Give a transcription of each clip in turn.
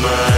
My.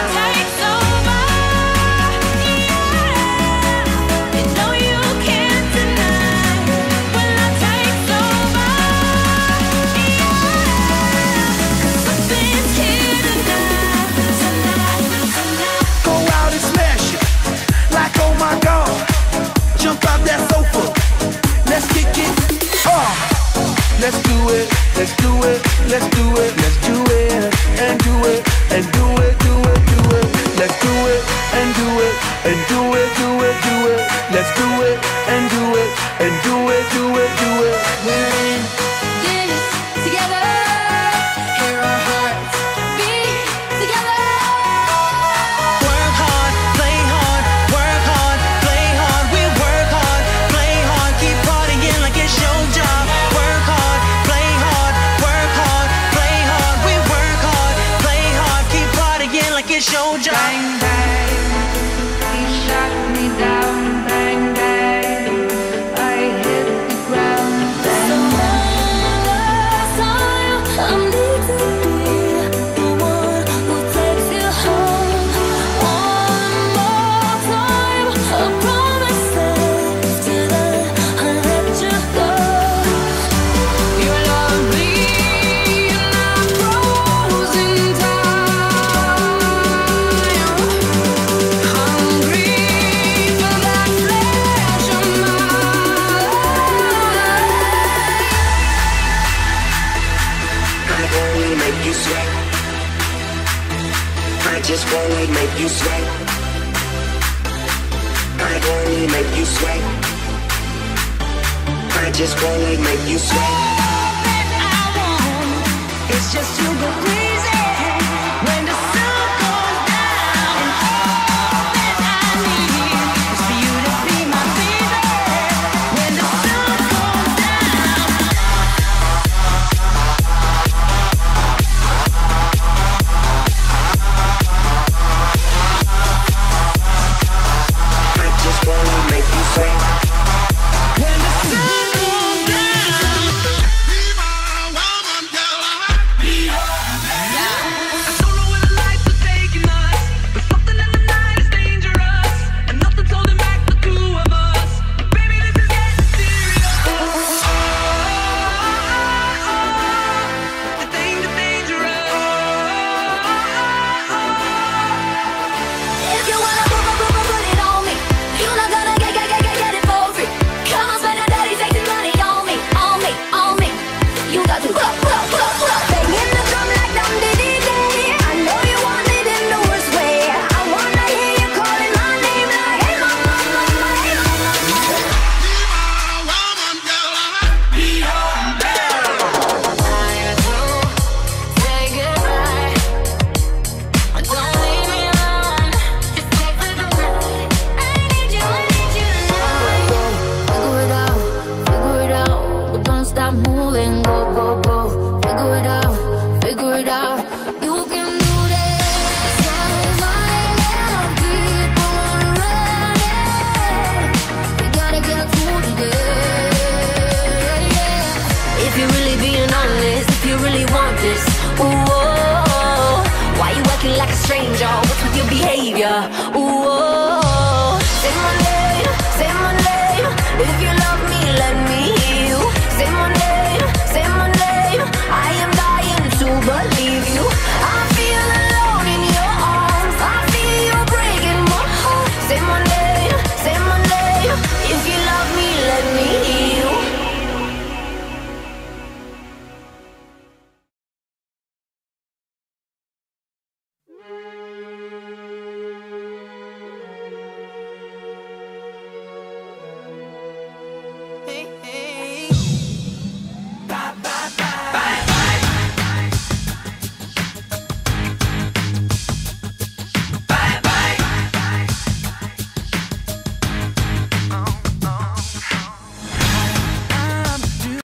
手掌。gonna make you sweat. I only make you sweat. I just only make you sweat. All that I want is just you, but